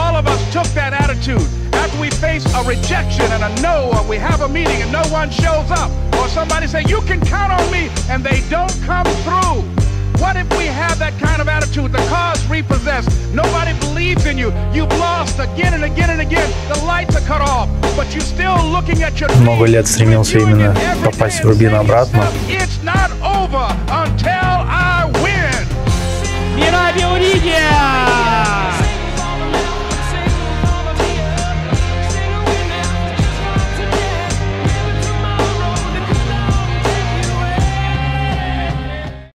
all of us took that attitude after we face a rejection and a no, or we have a meeting and no one shows up, or somebody say, you can count on me, and they don't come through. What if we have that kind of attitude? The car's repossessed. Nobody believes in you. You've lost again and again and again. The lights are cut off, but you're still looking at your Много лет стремился именно попасть в Рубин обратно. It's not over until